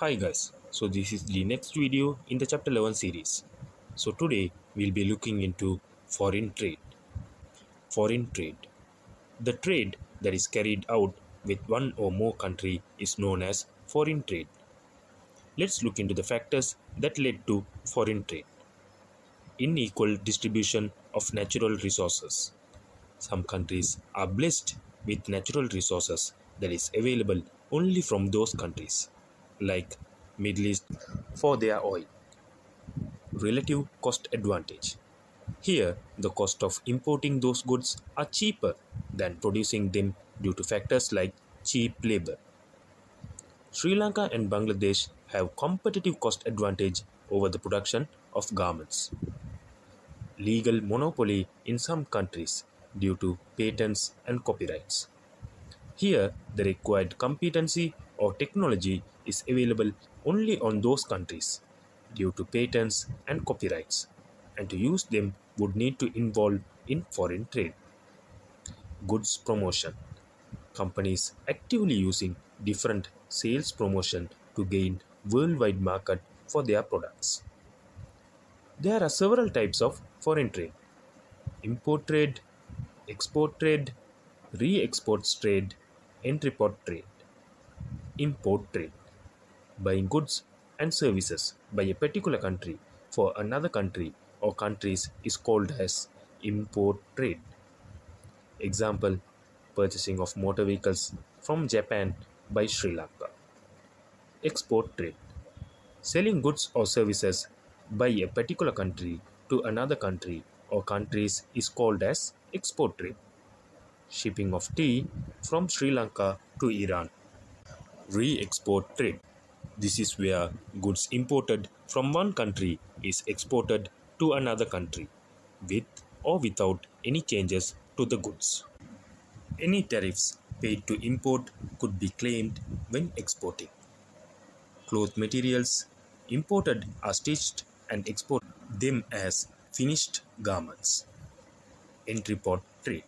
Hi guys, so this is the next video in the chapter 11 series. So today we'll be looking into foreign trade. Foreign trade. The trade that is carried out with one or more country is known as foreign trade. Let's look into the factors that led to foreign trade. Unequal distribution of natural resources. Some countries are blessed with natural resources that is available only from those countries like Middle East for their oil. Relative cost advantage. Here, the cost of importing those goods are cheaper than producing them due to factors like cheap labor. Sri Lanka and Bangladesh have competitive cost advantage over the production of garments. Legal monopoly in some countries due to patents and copyrights. Here, the required competency or technology is available only on those countries due to patents and copyrights, and to use them would need to involve in foreign trade. Goods promotion. Companies actively using different sales promotion to gain worldwide market for their products. There are several types of foreign trade. Import trade, export trade, re-exports trade, entrepot trade. Import trade buying goods and services by a particular country for another country or countries is called as import trade. Example purchasing of motor vehicles from Japan by Sri Lanka. Export trade selling goods or services by a particular country to another country or countries is called as export trade. Shipping of tea from Sri Lanka to Iran. Re export trade this is where goods imported from one country is exported to another country with or without any changes to the goods. Any tariffs paid to import could be claimed when exporting. Cloth materials imported are stitched and export them as finished garments. Entrepot trade.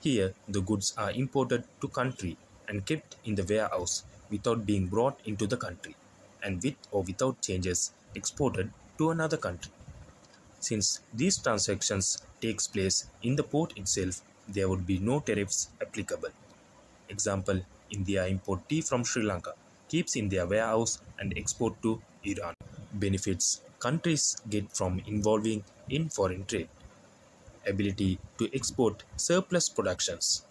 Here the goods are imported to country and kept in the warehouse without being brought into the country and with or without changes exported to another country. Since these transactions takes place in the port itself, there would be no tariffs applicable. Example, India import tea from Sri Lanka, keeps in their warehouse and export to Iran. Benefits countries get from involving in foreign trade. Ability to export surplus productions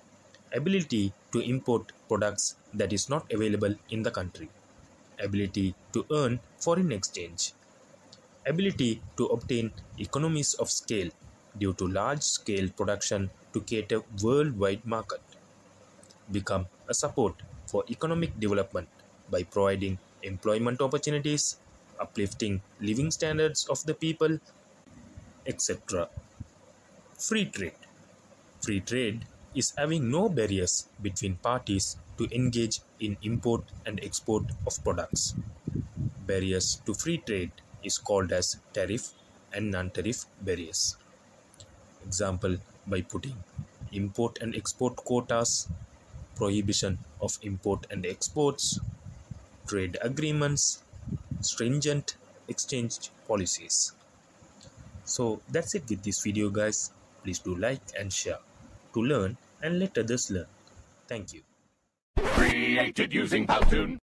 ability to import products that is not available in the country, ability to earn foreign exchange, ability to obtain economies of scale due to large-scale production to cater worldwide market, become a support for economic development by providing employment opportunities, uplifting living standards of the people, etc. Free trade. Free trade is having no barriers between parties to engage in import and export of products. Barriers to free trade is called as tariff and non-tariff barriers. Example by putting import and export quotas, prohibition of import and exports, trade agreements, stringent exchange policies. So that's it with this video guys. Please do like and share to learn and let others learn. Thank you. Created using Powtoon.